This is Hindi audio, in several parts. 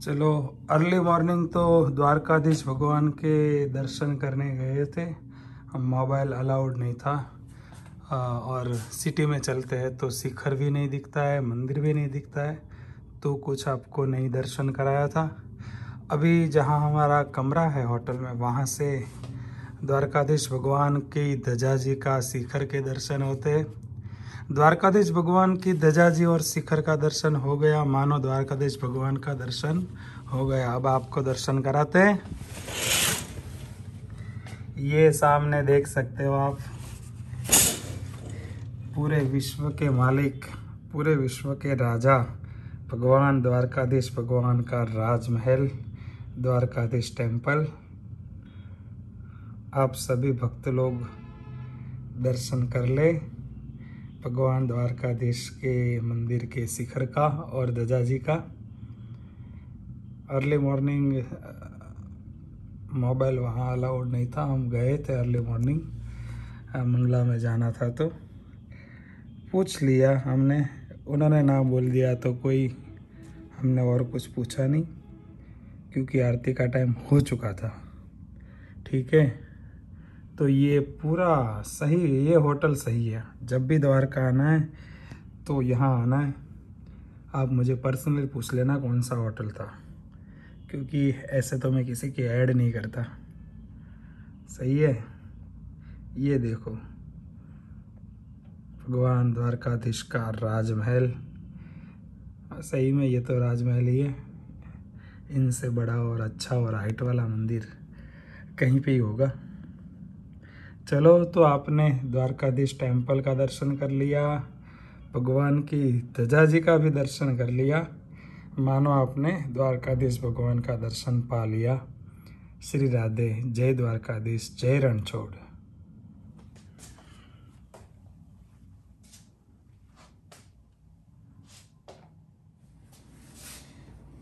चलो अर्ली मॉर्निंग तो द्वारकाधीश भगवान के दर्शन करने गए थे। मोबाइल अलाउड नहीं था। और सिटी में चलते हैं तो शिखर भी नहीं दिखता है, मंदिर भी नहीं दिखता है तो कुछ आपको नहीं दर्शन कराया था। अभी जहाँ हमारा कमरा है होटल में, वहाँ से द्वारकाधीश भगवान की ध्वजा जी का शिखर के दर्शन होते हैं। द्वारकाधीश भगवान की ध्वजा जी और शिखर का दर्शन हो गया। मानो द्वारकाधीश भगवान का दर्शन हो गया। अब आपको दर्शन कराते हैं। ये सामने देख सकते हो आप। पूरे विश्व के मालिक, पूरे विश्व के राजा, भगवान द्वारकाधीश भगवान का राजमहल, द्वारकाधीश टेंपल आप सभी भक्त लोग दर्शन कर ले। भगवान द्वारकाधीश के मंदिर के शिखर का और दजा जी का अर्ली मॉर्निंग मोबाइल वहाँ अलाउड नहीं था। हम गए थे अर्ली मॉर्निंग मंगला में जाना था तो। पूछ लिया हमने, उन्होंने ना बोल दिया तो कोई हमने और कुछ पूछा नहीं, क्योंकि आरती का टाइम हो चुका था। ठीक है? तो ये पूरा सही, ये होटल सही है। जब भी द्वारका आना है तो यहाँ आना है। आप मुझे पर्सनली पूछ लेना कौन सा होटल था, क्योंकि ऐसे तो मैं किसी की ऐड नहीं करता। सही है? ये देखो। भगवान द्वारकाधीश का राजमहल। सही में ये तो राजमहल ही है। इनसे बड़ा और अच्छा और हाइट वाला मंदिर कहीं पे ही होगा। चलो तो आपने द्वारकाधीश टेंपल का दर्शन कर लिया, भगवान की ध्वजा जी का भी दर्शन कर लिया। मानो आपने द्वारकाधीश भगवान का दर्शन पा लिया। श्री राधे, जय द्वारकाधीश, जय रणछोड़।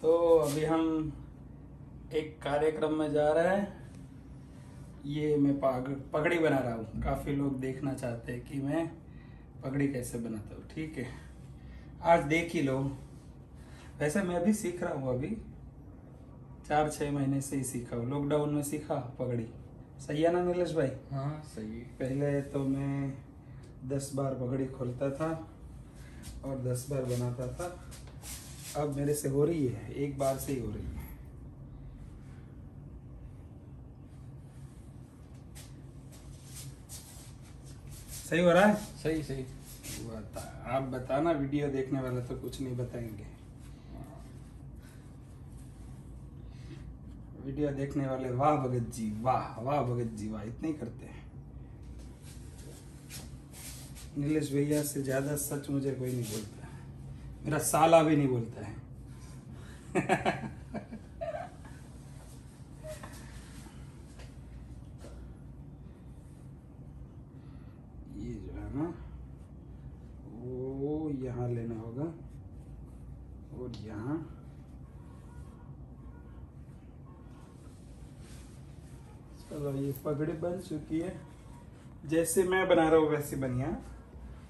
तो अभी हम एक कार्यक्रम में जा रहे हैं। ये मैं पग पगड़ी बना रहा हूँ। काफ़ी लोग देखना चाहते हैं कि मैं पगड़ी कैसे बनाता हूँ ठीक है? आज देख ही लो। वैसे मैं भी सीख रहा हूँ अभी। चार छः महीने से ही सीखा हूँ। लॉकडाउन में सीखा पगड़ी। सही है ना नीलेश भाई? हाँ सही पहले तो मैं दस बार पगड़ी खोलता था और दस बार बनाता था। अब मेरे से हो रही है। एक बार से ही हो रही है। सही हो रहा है? सही सही। आप बताना, वीडियो देखने वाले तो कुछ नहीं बताएँगे। वीडियो देखने वाले, वाह भगत जी, वाह वाह भगत जी, वाह, इतने करते हैं। नीलेश भैया से ज़्यादा सच मुझे कोई नहीं बोलता। मेरा साला भी नहीं बोलता है यहाँ लेना होगा और यहाँ चलो ये पगड़ी बन चुकी है। जैसे मैं बना रहा हूँ, वैसे बनिया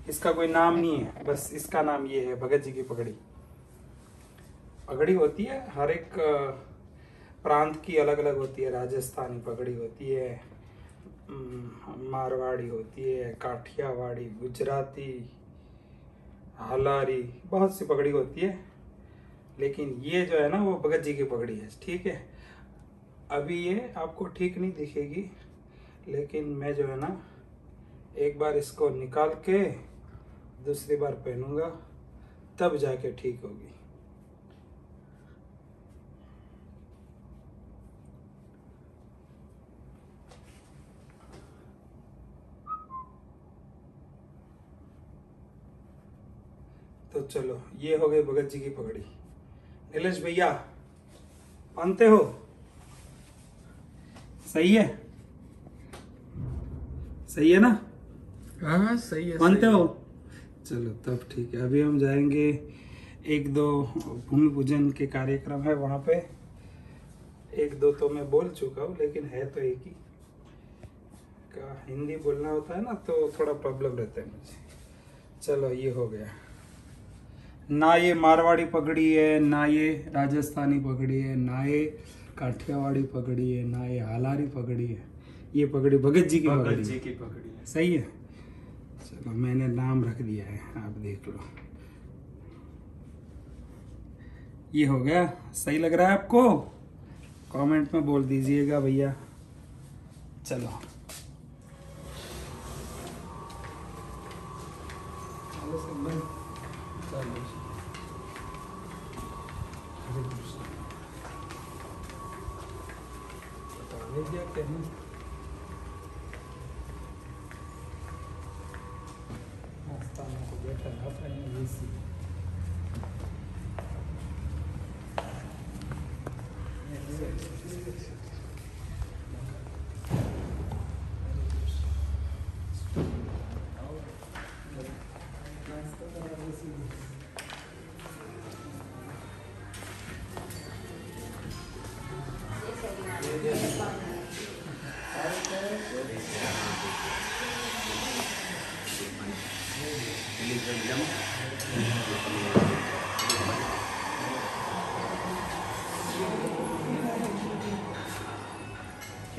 इसका कोई नाम नहीं है, बस इसका नाम ये है, भगत जी की पगड़ी। पगड़ी होती है, हर एक प्रांत की अलग अलग होती है। राजस्थानी पगड़ी होती है मारवाड़ी होती है, काठियावाड़ी, गुजराती, हलारी, बहुत सी पगड़ी होती है। लेकिन ये जो है ना, वो भगत जी की पगड़ी है, ठीक है? अभी ये आपको ठीक नहीं दिखेगी। लेकिन मैं जो है ना, एक बार इसको निकाल के दूसरी बार पहनूँगा, तब जाके ठीक होगी। तो चलो, ये हो गई भगत जी की पगड़ी। नीलेश भैया, मानते हो? सही है? सही है ना? हाँ सही है मानते हो। चलो तब ठीक है। अभी हम जाएँगे एक दो भूमि पूजन के कार्यक्रम है वहाँ पे। एक दो तो मैं बोल चुका हूँ लेकिन है तो एक ही। का हिंदी बोलना होता है ना तो थोड़ा प्रॉब्लम रहता है मुझे। चलो ये हो गया। ना ये मारवाड़ी पगड़ी है ना ये राजस्थानी पगड़ी है ना ये काठियावाड़ी पगड़ी है ना ये हालारी पगड़ी है। ये पगड़ी भगत जी की भगत पगड़ी जी की पगड़ी है। सही है? चलो मैंने नाम रख दिया है आप देख लो। ये हो गया। सही लग रहा है आपको? कमेंट में बोल दीजिएगा भैया। चलो। चलो सिमरन,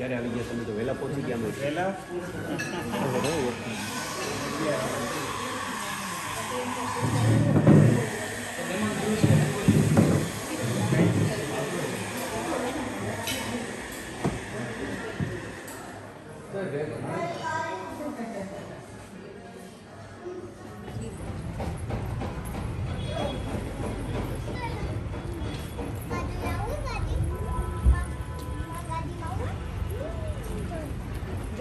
¿Qué haría se me la posición de vela? ¿Vela? Pues,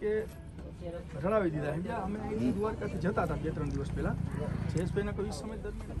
કે રડાવી દીધા. સમજ્યા? અમે દ્વારકાથી જતા હતા બે, ત્રણ દિવસ પહેલા. જયેશભાઈના કોઈ સમય દરમિયાન?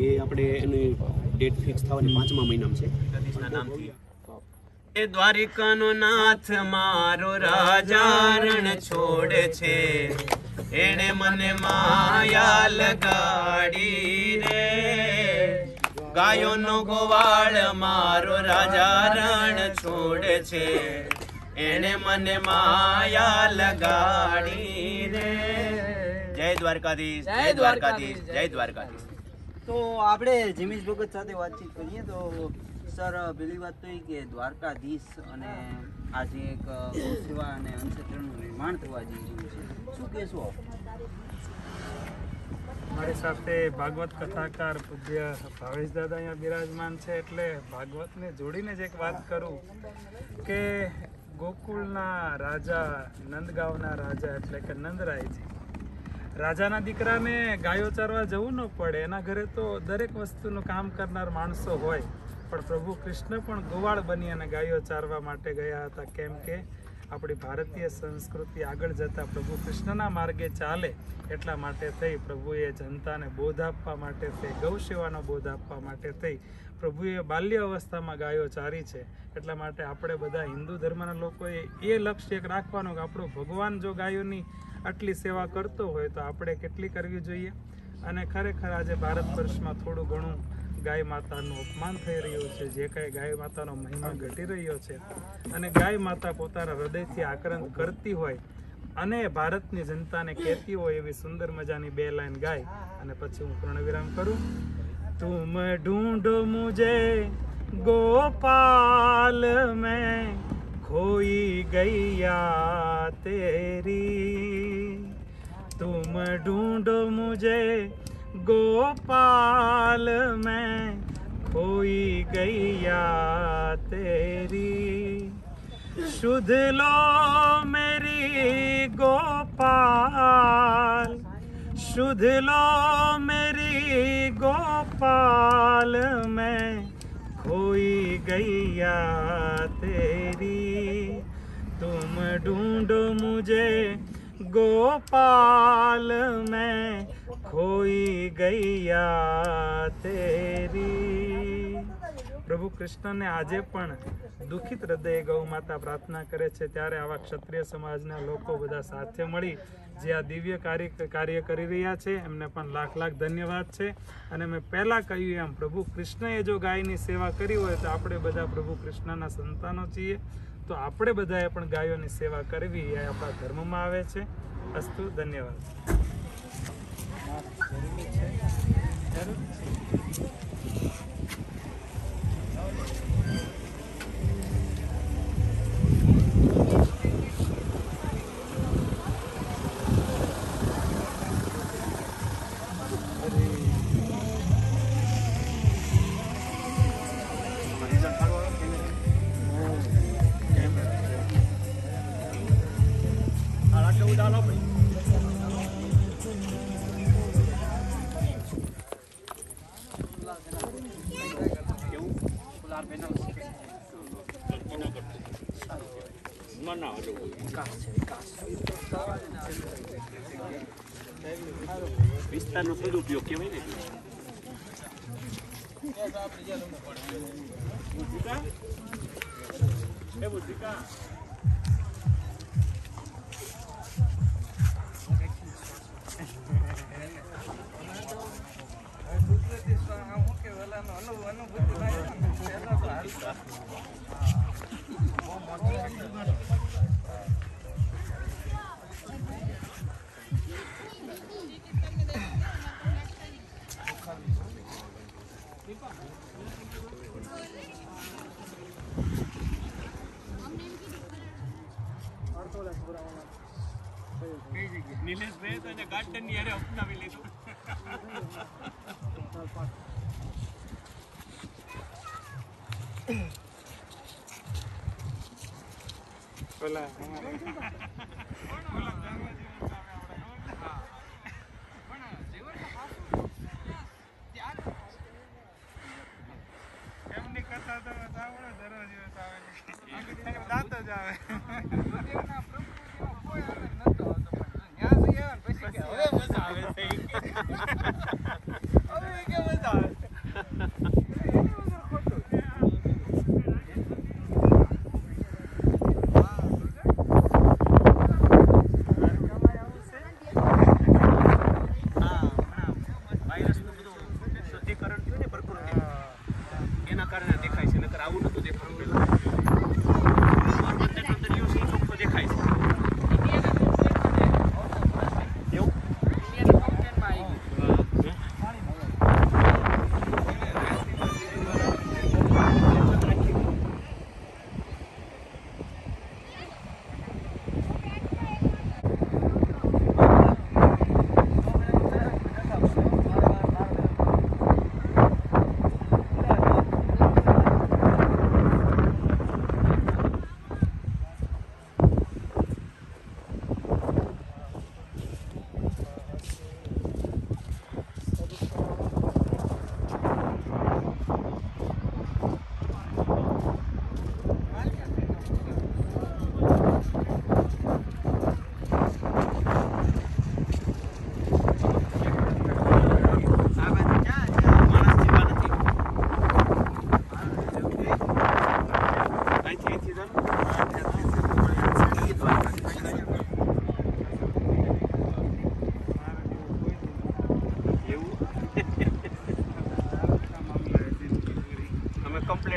એ આપણે એની ડેટ ફિક્સ થવાની પાંચમા મહિનામાં છે. નામથી એ દ્વારિકાનો નાથ મારો રાજા રણ છોડે છે. એણે મને માયા લગાડી રે. ગાયોનો ગોવાળ મારો રાજા રણ છોડે છે. એણે મને માયા લગાડી રે. જય દ્વારકાધીશ જય દ્વારકાધીશ જય દ્વારકાધીશ. તો આપણે જીમીશ ભગત સાથે વાતચીત કરીએ તો સર, પેલી વાત તો એ કે દ્વારકાધીશ અને આજે એક સેવા અને અન્નક્ષેત્રનું નિર્માણ થવા જઈ રહ્યું છે. શું કહેશો મારી સાથે ભાગવત કથાકાર પૂજ્ય ભાવેશ દાદા અહીંયા બિરાજમાન છે એટલે ભાગવતને જોડીને જ એક વાત કરું કે ગોકુળના રાજા, નંદગાંવના રાજા એટલે કે નંદરાયજી, રાજાના દીકરાને ગાયો ચરવા જવું ન પડે. એના ઘરે તો દરેક વસ્તુનું કામ કરનાર માણસો હોય. પણ પ્રભુ કૃષ્ણ પણ ગોવાળ બની અને ગાયો ચારવા માટે ગયા હતા. કેમ કે આપણી ભારતીય સંસ્કૃતિ આગળ જતા પ્રભુ કૃષ્ણના માર્ગે ચાલે એટલા માટે થઈ પ્રભુએ જનતાને બોધ આપવા માટે થઈ, ગૌ સેવાનો બોધ આપવા માટે થઈ. પ્રભુએ બાલ્ય અવસ્થામાં ગાયો ચારી છે એટલા માટે આપણે બધા હિન્દુ ધર્મના લોકોએ એ લક્ષ્ય એક રાખવાનું કે આપણો ભગવાન જો ગાયોની આટલી સેવા કરતો હોય તો આપણે કેટલી કરવી જોઈએ? અને ખરેખર આજે ભારત વર્ષમાં થોડું ઘણું ગાય માતાનું અપમાન થઈ રહ્યું છે જે કાંઈ ગાય માતાનો મહિમા ઘટી રહ્યો છે અને ગાય માતા પોતાના હૃદયથી આક્રંદ કરતી હોય અને ભારતની જનતાને કહેતી હોય એવી સુંદર મજાની બે લાઈન ગાય અને પછી હું પૂર્ણ વિરામ કરું तुम ढूंढो मुझे गोपाल में खोई गैया तेरी तुम ढूंढो मुझे गोपाल, में खोई गैया तेरी। शुद्ध लो मेरी गोपाल, शुद्ध लो मेरी गोपाल, में खोई गैया तेरी। तुम ढूंढो मुझे गोपाल, में ખોઈ ગયા તેરી પ્રભુ કૃષ્ણને આજે પણ દુઃખિત હૃદય ગૌ માતા પ્રાર્થના કરે છે. ત્યારે આવા ક્ષત્રિય સમાજના લોકો બધા સાથે મળી જે આ દિવ્ય કાર્ય કાર્ય કરી રહ્યા છે. એમને પણ લાખ લાખ ધન્યવાદ છે. અને મેં પહેલાં કહ્યું એમ, પ્રભુ કૃષ્ણએ જો ગાયની સેવા કરી હોય તો આપણે બધા પ્રભુ કૃષ્ણના સંતાનો છીએ. તો આપણે બધાએ પણ ગાયોની સેવા કરવી એ આપણા ધર્મમાં આવે છે. અસ્તુ, ધન્યવાદ. है 直接都能过来。નિલેશભાઈ તો ગાર્ડન ની હારે અપનાવી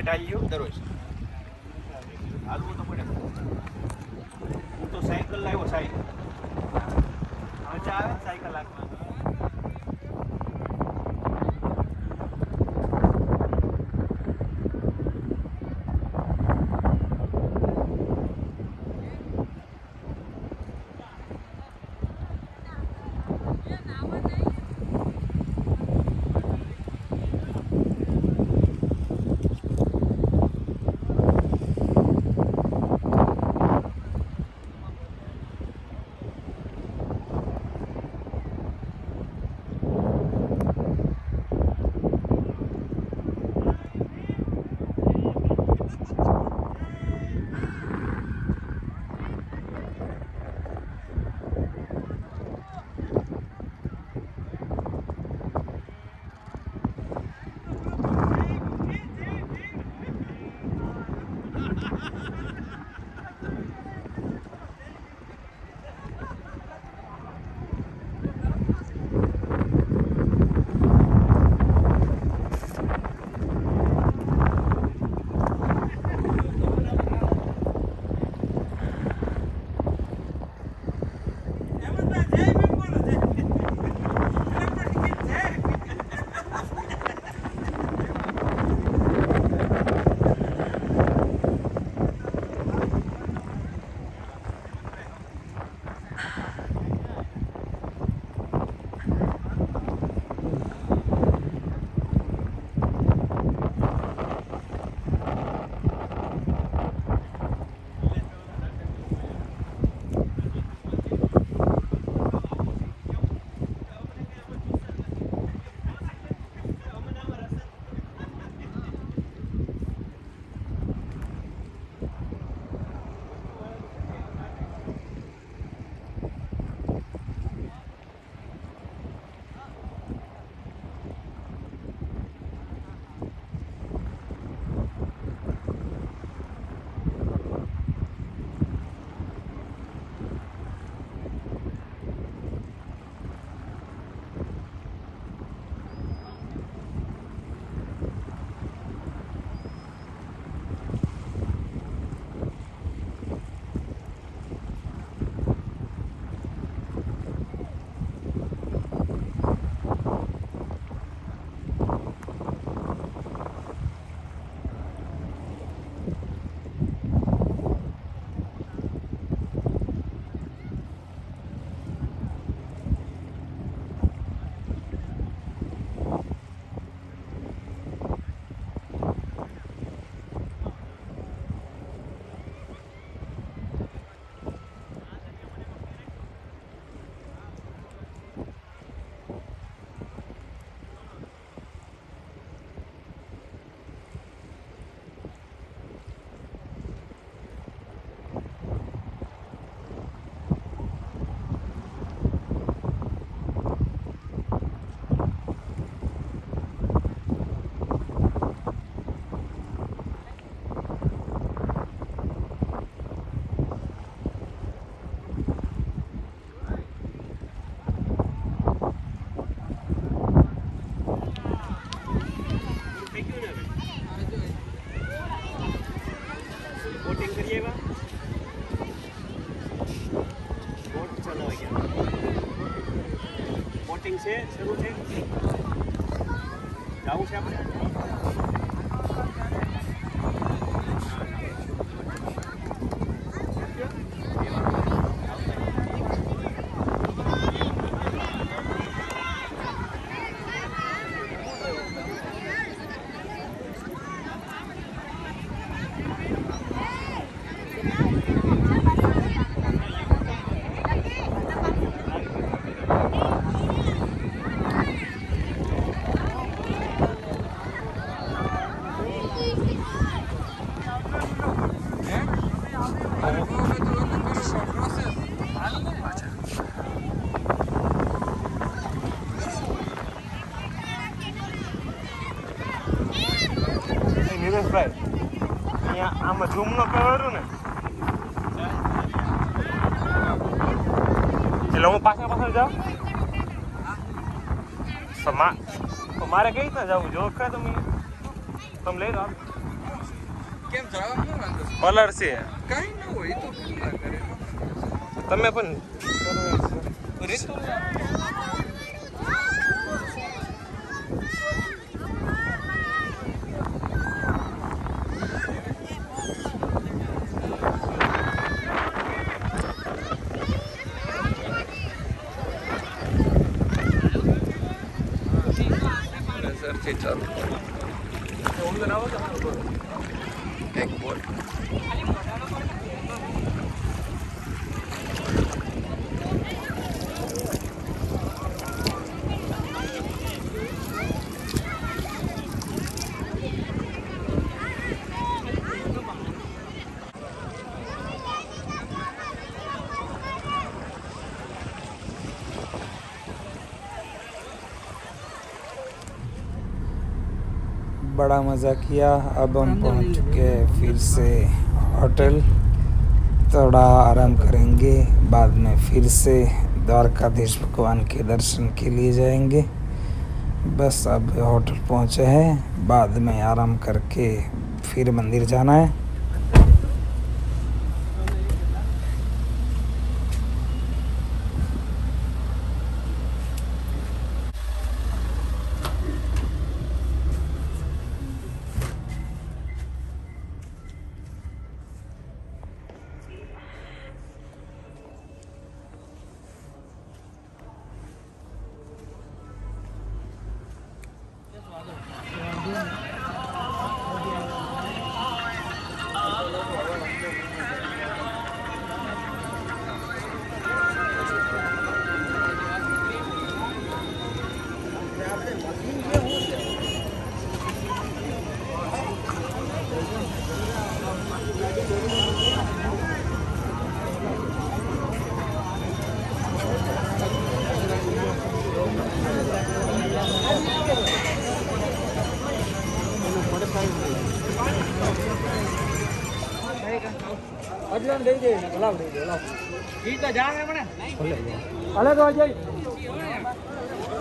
કમ્પ્લીટ આવ્યો દરરોજ છે શરૂ છે. જવું છે આપણે? ક્યાં જવું જો ખરા તમે? તમે લઈ લો કેમ જવાનું? વાંધો કલર છે. કઈ ન હોય તો તમે પણ up. बड़ा मज़ा किया। अब हम पहुँच चुके हैं फिर से होटल। थोड़ा आराम करेंगे, बाद में फिर से द्वारकाधीश भगवान के दर्शन के लिए जाएँगे। बस अब होटल पहुँचे हैं, बाद में आराम करके फिर मंदिर जाना है।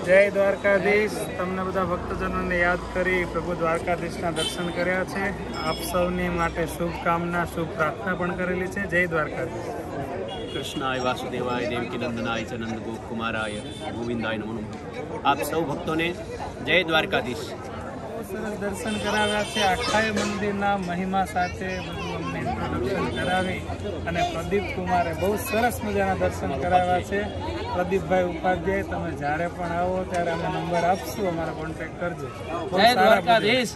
જય દ્વારકાધીશ. તમને બધા ભક્તજનોને યાદ કરી પ્રભુ દ્વારકાધીશના દર્શન કર્યા છે. આપ સૌની માટે શુભકામના શુભ પ્રાર્થના પણ કરેલી છે. જય દ્વારકાધીશ. કૃષ્ણાય વાસુદેવાય દેવકી નંદનાય ચનંદ નંદ કુમારાય ગોવિંદાય નમો આપ સૌ ભક્તોને જય દ્વારકાધીશ. દર્શન કરાવ્યા છે. આખાય મંદિરના મહિમા સાથે ઇન્ટ્રોડક્શન કરાવી અને પ્રદીપ કુમારે બહુ સરસ મજાના દર્શન કરાવ્યા છે. પ્રદીપભાઈ ઉપાધ્યાય તમે જ્યારે પણ આવો ત્યારે અમે નંબર આપશું અમારા કોન્ટેક્ટ કરજો. જય દ્વારકાધીશ.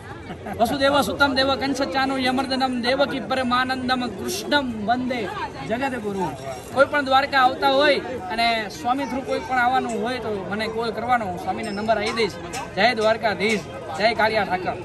વસુદેવ સુતમ દેવ કંસચાનુ યમર્દનમ દેવકી પરમાનંદમ કૃષ્ણમ વંદે. જગદગુરુ કોઈ પણ દ્વારકા આવતા હોય અને સ્વામી થ્રુ કોઈ પણ આવવાનું હોય તો મને કોલ કરવાનો હું સ્વામીને નંબર આપી દઈશ. જય દ્વારકાધીશ. જય કાળિયા ઠાકર.